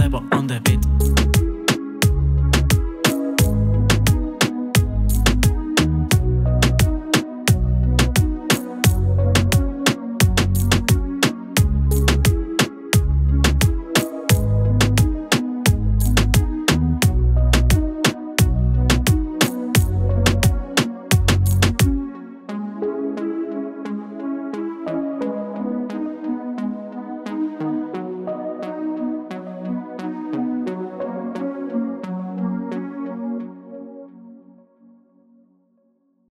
they on the beat.